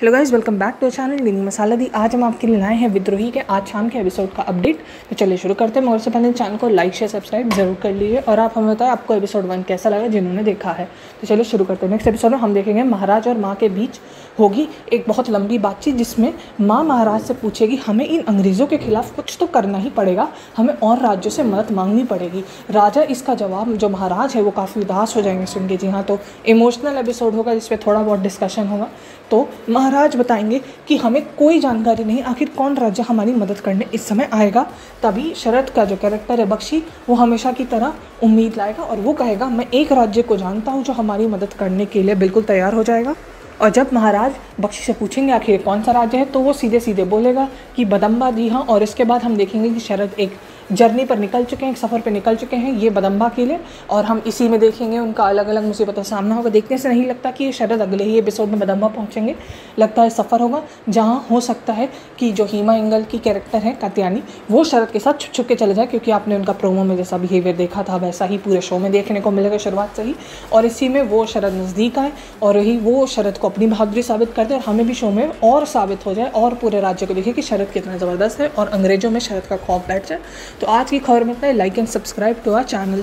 Hello guys welcome back to channel लिंग मसाला दी आज हम आपके लिए लाए हैं विद्रोही के आज शाम के एपिसोड का अपडेट तो चलिए शुरू करते हैं, मगर से पहले चैनल को लाइक शेयर सब्सक्राइब ज़रूर कर लीजिए और आप हमें बताएँ आपको एपिसोड वन कैसा लगा, जिन्होंने देखा है। तो चलिए शुरू करते हैं। नेक्स्ट एपिसोड में हम देखेंगे महाराज और माँ के बीच होगी एक बहुत लंबी बातचीत जिसमें माँ महाराज से पूछेगी, हमें इन अंग्रेज़ों के खिलाफ कुछ तो करना ही पड़ेगा, हमें और राज्यों से मदद मांगनी पड़ेगी। राजा इसका जवाब, जो महाराज है, वो काफ़ी उदास हो जाएँगे सुन के। जी हाँ तो इमोशनल एपिसोड होगा जिसपे थोड़ा बहुत डिस्कशन होगा। तो महाराज बताएँगे कि, हमें कोई जानकारी नहीं, आखिर कौन राज्य हमारी मदद करने इस समय आएगा? तभी शरद का जो कैरेक्टर है, बख्शी, वो हमेशा की तरह उम्मीद लाएगा और वो कहेगा, मैं एक राज्य को जानता हूँ जो हमारी मदद करने के लिए बिल्कुल तैयार हो जाएगा। और जब महाराज बख्शी से पूछेंगे, आखिर कौन सा राज्य है? तो वो सीधे सीधे बोलेगा कि बदम्बा जी हाँ और इसके बाद हम देखेंगे कि शरद एक जर्नी पर निकल चुके हैं, एक सफ़र पर निकल चुके हैं, ये बदम्बा के लिए। और हम इसी में देखेंगे उनका अलग अलग मुसीबतों का सामना होगा। देखने से नहीं लगता कि शरद अगले ही एपिसोड में बदम्बा पहुँचेंगे। लगता है सफ़र होगा, जहाँ हो सकता है कि जो हीमा इंगल की कैरेक्टर है कात्यानी वो शरद के साथ छुप छुप के चले जाए, क्योंकि आपने उनका प्रोमो में जैसा बिहेवियर देखा था, वैसा ही पूरे शो में देखने को मिलेगा शुरुआत से ही। और इसी में वो शरद नज़दीक आए, और वही वो शरद को अपनी बहादुरी साबित कर दे, और हमें भी शो में और साबित हो जाए, और पूरे राज्य को देखे कि शरद कितना ज़बरदस्त है, और अंग्रेज़ों में शरद का खौफ बैठ जाए। तो आज की खबर में इतना like and subscribe to our channel